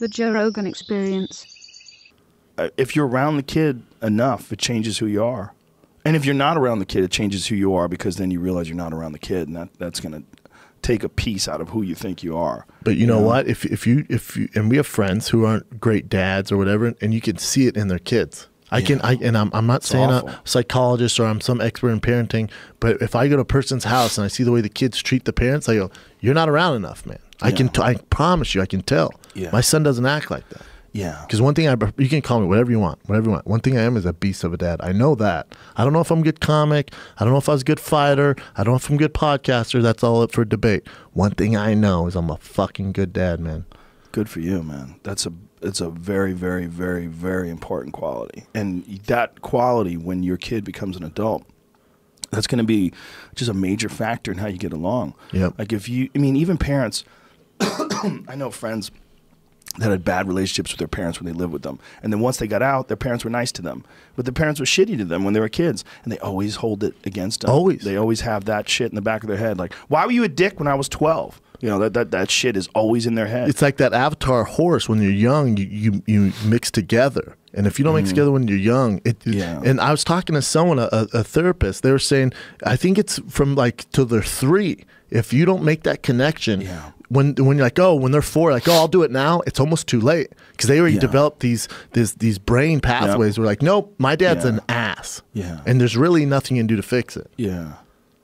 The Joe Rogan Experience. Uh, if you're around the kid enough, it changes who you are. And if you're not around the kid, it changes who you are because then you realize you're not around the kid, and that, that's going to take a piece out of who you think you are. But you know what? If if you if you and we have friends who aren't great dads or whatever, and you can see it in their kids. I can I and I'm I'm not saying awful. a psychologist or I'm some expert in parenting, but if I go to a person's house and I see the way the kids treat the parents, I go, "You're not around enough, man." I can t- I promise you, I can tell. Yeah. My son doesn't act like that. Yeah. Because one thing I, you can call me whatever you want, whatever you want. One thing I am is a beast of a dad. I know that. I don't know if I'm a good comic. I don't know if I was a good fighter. I don't know if I'm a good podcaster. That's all up for debate. One thing I know is I'm a fucking good dad, man. Good for you, man. That's a it's a very, very, very, very important quality. And that quality, when your kid becomes an adult, that's going to be just a major factor in how you get along. Yep. Like if you, I mean, even parents. I know friends that had bad relationships with their parents when they lived with them, and then once they got out, their parents were nice to them, but their parents were shitty to them when they were kids, and they always hold it against them. Always. They always have that shit in the back of their head, like, "Why were you a dick when I was 12? You know that that that shit is always in their head. It's like that avatar horse. When you're young, you you, you mix together, and if you don't mix together when you're young, it. Mm. Yeah. And I was talking to someone, a, a a therapist. They were saying, I think it's from like till they're three. If you don't make that connection, Yeah. When when you're like, oh, when they're four, like, oh, I'll do it now. It's almost too late because they already Yeah. developed these these these brain pathways. We're like, nope, my dad's Yeah. an ass. Yeah. And there's really nothing you can do to fix it. Yeah,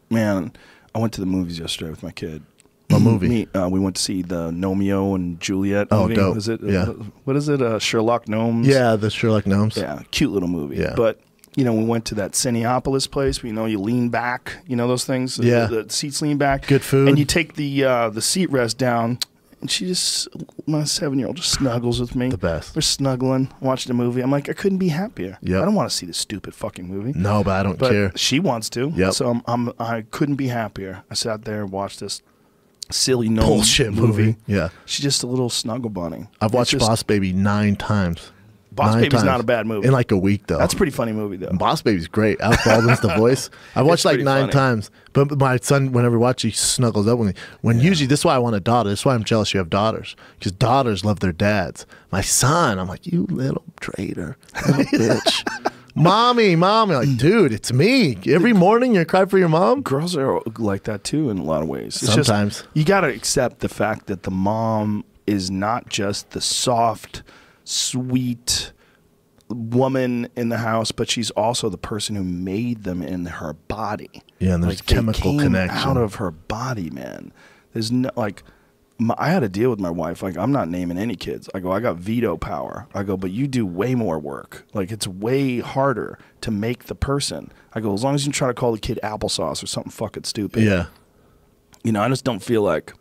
man. I went to the movies yesterday with my kid. What movie? Me, uh, we went to see the Gnomeo and Juliet. Oh, movie. dope. Is it? Yeah. What is it? Uh, Sherlock Gnomes. Yeah, the Sherlock Gnomes. Yeah, cute little movie. Yeah. But you know, we went to that Cineopolis place. Where, you know, you lean back. You know those things. Yeah. The, seats lean back. Good food. And you take the uh, the seat rest down, and she just my seven year old just snuggles with me. The best. We're snuggling, watching the movie. I'm like, I couldn't be happier. Yeah. I don't want to see this stupid fucking movie. No, but I don't But care. she wants to. Yeah. So I'm, I'm I couldn't be happier. I sat there and watched this silly gnome Bullshit movie. Yeah. She's just a little snuggle bunny. I've watched just- Boss Baby nine times. Boss Nine Baby's times. not a bad movie. In like a week though. That's a pretty funny movie though. Boss Baby's great. Alec Baldwin's the voice. I've watched like nine funny. times. But my son, whenever we watch, he snuggles up with me. When usually, this is why I want a daughter. This is why I'm jealous you have daughters. Because daughters love their dads. My son, I'm like, you little traitor, little bitch. Mommy, mommy, like, dude, it's me. Every morning you cry for your mom. Girls are like that too in a lot of ways. It's just- Sometimes. you got to accept the fact that the mom is not just the soft, sweet woman in the house, but she's also the person who made them in her body. Yeah, and there's they chemical connection. out of her body, man. There's no like. My, I had a deal with my wife. Like, I'm not naming any kids. I go, I got veto power. I go, but you do way more work. Like, it's way harder to make the person. I go, as long as you try to call the kid applesauce or something fucking stupid. Yeah. You know, I just don't feel like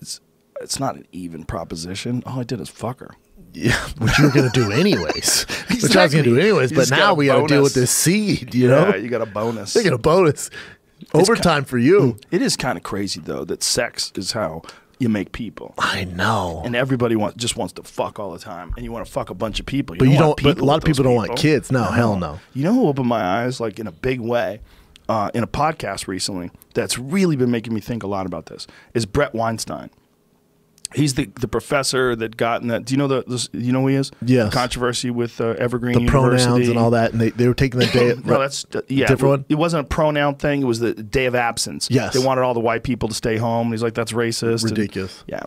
it's it's not an even proposition. All I did is fuck her. Yeah, which you were gonna do anyways. Which I was gonna do anyways. You But got now we gotta deal with this seed. You know, Yeah, you got a bonus. they get a bonus. Overtime for you. It is kind of crazy though that sex is how you make people. I know. And everybody wants just wants to fuck all the time, and you want to fuck a bunch of people. But you want don't- but a lot of people don't want kids. No, hell no. You know who opened my eyes like in a big way, uh, in a podcast recently that's really been making me think a lot about this is Bret Weinstein. He's the, the professor that got in that. Do you know the this, you know who he is? Yes. Controversy with uh, Evergreen the University. pronouns and all that, and they, they were taking the day. No, that's uh, yeah. Different one? It wasn't a pronoun thing. It was the day of absence. Yes. they wanted all the white people to stay home. He's like, that's racist. and- Ridiculous. yeah.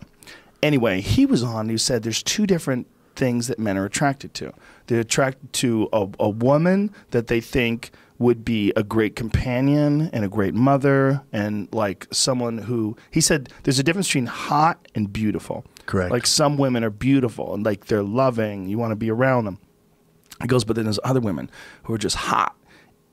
Anyway, he was on. He said there's two different things that men are attracted to. They're attracted to a, a woman that they think would be a great companion and a great mother and like someone who he said there's a difference between hot and beautiful. Correct. Like some women are beautiful and like they're loving. You want to be around them. He goes, but then there's other women who are just hot.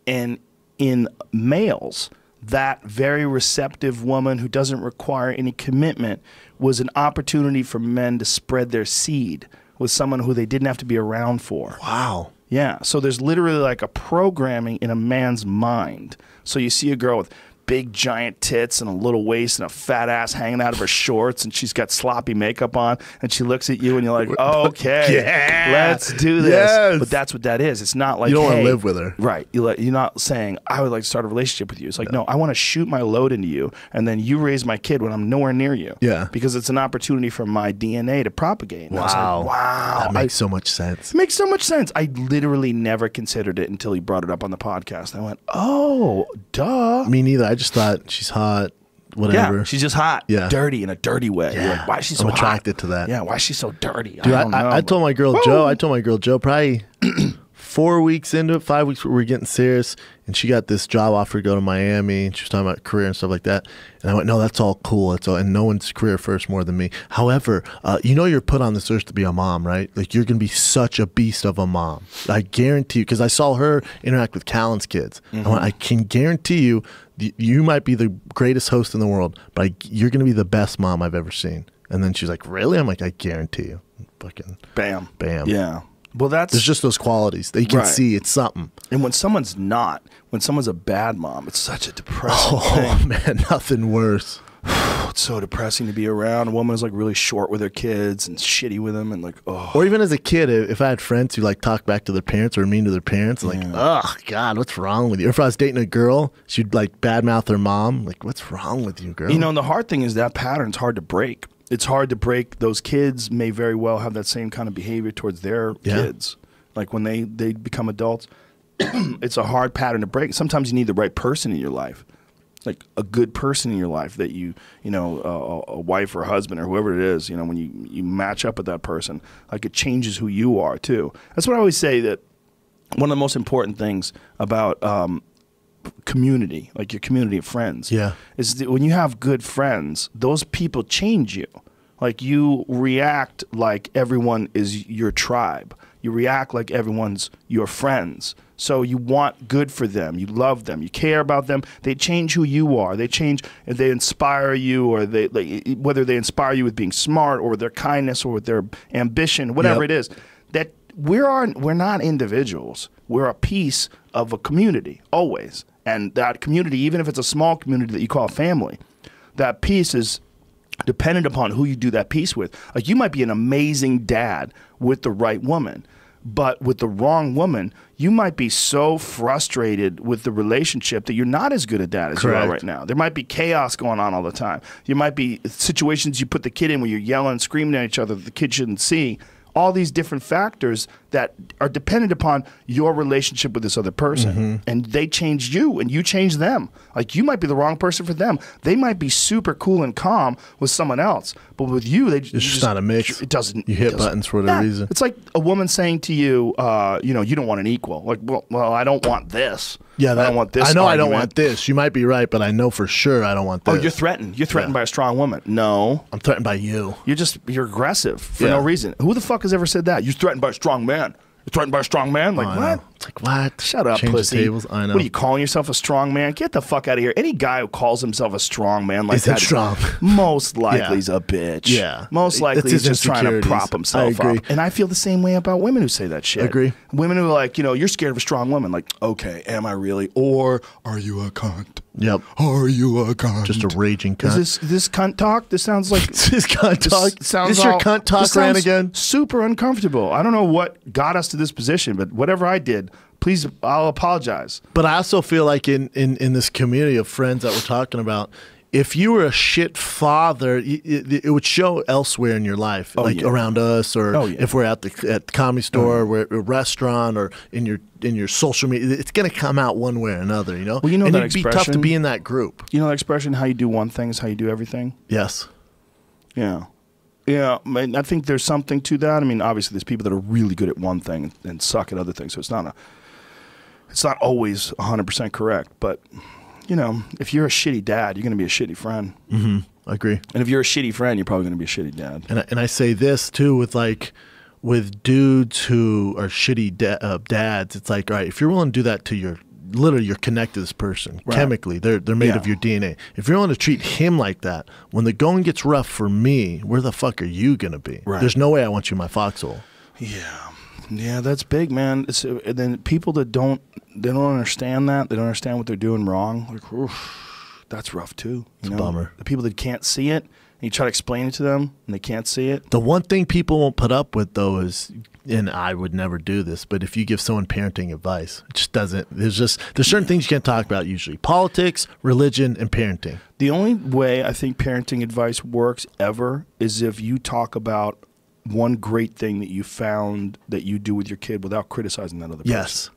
And in males, that very receptive woman who doesn't require any commitment was an opportunity for men to spread their seed with someone who they didn't have to be around for. Wow. Yeah. So there's literally like a programming in a man's mind. So you see a girl with big giant tits and a little waist and a fat ass hanging out of her shorts, and she's got sloppy makeup on, and she looks at you, and you're like, okay, Yeah. let's do this. Yes. But that's what that is. It's not like You don't wanna live with her. right? You you're not saying I would like to start a relationship with you. It's like no, I want to shoot my load into you, and then you raise my kid when I'm nowhere near you. Yeah. because it's an opportunity for my DNA to propagate. And I was like, Wow. wow, That I- makes so much sense. it makes so much sense. I literally never considered it until he brought it up on the podcast. I went, "Oh, duh." Me neither. I just thought she's hot, whatever. Yeah, she's just hot, Yeah. dirty in a dirty way. Yeah. like, why is she so I'm hot? attracted to that. Yeah, why is she so dirty? Dude, I I, don't know. I, I told my girl! Joe, I told my girl Joe probably four weeks into it, five weeks, we were getting serious, and she got this job offer to go to Miami, and she was talking about career and stuff like that. And I went, no, that's all cool. That's all, and no one's career first more than me. However, uh, you know you're put on this earth to be a mom, right? Like you're gonna be such a beast of a mom. I guarantee you, because I saw her interact with Callen's kids. I, went, I can guarantee you, you might be the greatest host in the world, but I, you're gonna be the best mom I've ever seen. And then she's like, really? I'm like, I guarantee you. Fucking bam, Bam. Yeah. Well, that's there's just those qualities that you can Right. see. It's something. and when someone's not, when someone's a bad mom, it's such a depressing Oh thing. man, nothing worse. It's so depressing to be around. A woman who's like really short with her kids and shitty with them, and like, oh, Or even as a kid, if I had friends who like talk back to their parents or mean to their parents, like, Yeah. oh God, what's wrong with you? Or if I was dating a girl, she'd like badmouth her mom, like, what's wrong with you, girl? You know, and the hard thing is that pattern's hard to break. It's hard to break. Those kids may very well have that same kind of behavior towards their Yeah. kids. Like when they, they become adults, it's a hard pattern to break. Sometimes you need the right person in your life, like a good person in your life that you, you know, a, a wife or husband or whoever it is. You know, when you you match up with that person, like it changes who you are too. That's what I always say. That one of the most important things about um, community, like your community of friends, Yeah. is that when you have good friends, those people change you. Like you react like everyone is your tribe. You react like everyone's your friends. So you want good for them. You love them. You care about them. They change who you are. They change. They inspire you, or they like, whether they inspire you with being smart, or with their kindness, or with their ambition, whatever Yep. it is. That we're are, we're not individuals. We're a piece of a community always, and that community, even if it's a small community that you call family, that piece is dependent upon who you do that piece with. Like you might be an amazing dad with the right woman, but with the wrong woman, you might be so frustrated with the relationship that you're not as good a dad as you are right now. There might be chaos going on all the time. You might be situations you put the kid in where you're yelling and screaming at each other that the kid shouldn't see. All these different factors that are dependent upon your relationship with this other person. Mm-hmm. And they change you and you change them. Like you might be the wrong person for them. They might be super cool and calm with someone else. But with you, they It's just not a mix. It doesn't. You hit doesn't- buttons for whatever Yeah. reason. It's like a woman saying to you, uh, you know, you don't want an equal. Like, well, well, I don't want this. Yeah, that, I don't want this. I know I don't want this. You might be right, but I know for sure I don't want oh, this. Oh, you're threatened. You're threatened Yeah. by a strong woman. No, I'm threatened by you. you're just you're aggressive for Yeah. no reason. Who the fuck has ever said that? You're threatened by a strong man. Threatened by a strong man. Like know. what? It's like what? Shut up, Change pussy. Tables. I know. What are you calling yourself a strong man? Get the fuck out of here. Any guy who calls himself a strong man like Isn't that, strong. most likely Yeah. is a bitch. Yeah. most likely he's just trying to prop himself I agree. up. And I feel the same way about women who say that shit. I Agree. Women who are like, you know, you're scared of a strong woman. Like, okay, am I really? Or are you a cunt? Yep. Are you a cunt? Just a raging cunt. Is this this cunt talk? This sounds like this cunt this talk? sounds this your all- cunt talk this ran again? Super uncomfortable. I don't know what got us to this position, but whatever I did, please, I'll apologize. But I also feel like in, in, in this community of friends that we're talking about, if you were a shit father, it, it would show elsewhere in your life, oh, like yeah. around us, or Oh, yeah. if we're at the at the comedy store, mm. or we're at a restaurant, or in your in your social media. It's going to come out one way or another, you know. Well, you know and that it'd be tough to be in that group. You know that expression, how you do one thing is how you do everything? Yes. Yeah. Yeah, I, think there's something to that. I mean, obviously, there's people that are really good at one thing and, suck at other things, so it's not a, it's not always 100 percent correct. But you know, if you're a shitty dad, you're going to be a shitty friend, Mm-hmm. I agree. and if you're a shitty friend, you're probably going to be a shitty dad. And I, and I say this too with like with dudes who are shitty da- uh, dads. It's like, all right, if you're willing to do that to your literally you're connected to this person Right. chemically. They're they're made Yeah. of your DNA. If you're willing to treat him like that, when the going gets rough for me, where the fuck are you gonna be? Right. There's no way I want you in my foxhole. Yeah, yeah, that's big, man. It's, and then people that don't they don't understand that they don't understand what they're doing wrong. Like, oof, that's rough too. It's you a bummer. The people that can't see it, and you try to explain it to them, and they can't see it. The one thing people won't put up with though is, and I would never do this, but if you give someone parenting advice, it just doesn't. There's just there's certain things you can't talk about usually: politics, religion, and parenting. The only way I think parenting advice works ever is if you talk about one great thing that you found that you do with your kid without criticizing that other person. Yes.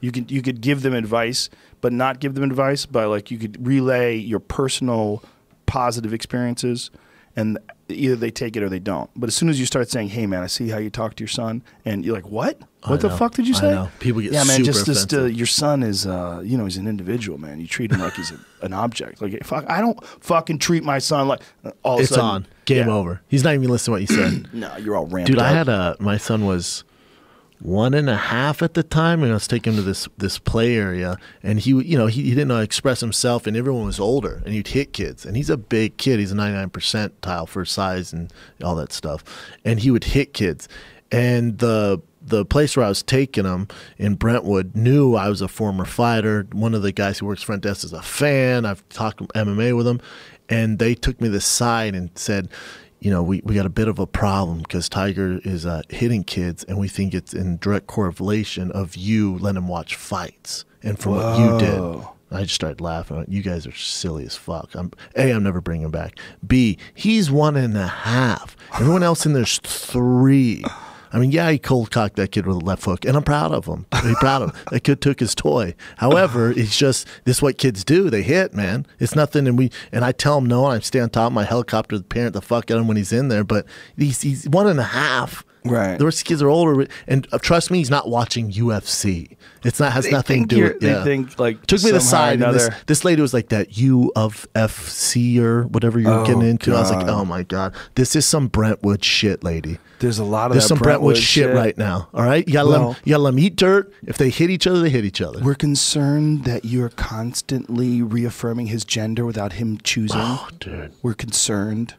You could you could give them advice, but not give them advice by like you could relay your personal positive experiences, and either they take it or they don't. But as soon as you start saying, "Hey, man, I see how you talk to your son," and you're like, "What? I What the know. fuck did you I say?" know. People get yeah, man. Just just uh, your son is, uh, you know, he's an individual, man. You treat him like he's a, an object. Like, fuck, I don't fucking treat my son like. All of It's sudden- on. Game Yeah. over. He's not even listening to what you said. No, you're all ramped Dude, I had a my son was one and a half at the time, and I was taking him to this this play area, and he you know he, he didn't know express himself, and everyone was older, and he'd hit kids, and he's a big kid, he's a 99 percentile for size and all that stuff, and he would hit kids, and the the place where I was taking him in Brentwood knew I was a former fighter. One of the guys who works front desk is a fan. I've talked MMA with him, and they took me to the side and said, you know, we, we got a bit of a problem because Tiger is uh, hitting kids, and we think it's in direct correlation of you letting him watch fights and from what you did. I just started laughing. You guys are silly as fuck. I'm a. I'm never bringing him back. B. He's one and a half. Everyone else in there's three. I mean, yeah, he cold cocked that kid with a left hook, and I'm proud of him. I'm proud of him. That kid took his toy. However, it's just this is what kids do. They hit, man. It's nothing, and we and I tell him no, and I stay on top of my helicopter, the parent the fuck at him when he's in there. But he's he's one and a half. Right. The rest of the kids are older, and uh, trust me, he's not watching UFC. It's not has They nothing to do you're- with. they yeah. think, like, took me to the somehow or side, and this, this lady was like that U of FC or whatever you're Oh, getting into. I was like, oh my god, this is some Brentwood shit, lady. There's a lot of There's that some Brentwood, Brentwood shit, right now. All right, you gotta let 'em- Well- you gotta let them eat dirt. If they hit each other, they hit each other. We're concerned that you're constantly reaffirming his gender without him choosing. Oh, dude. We're concerned.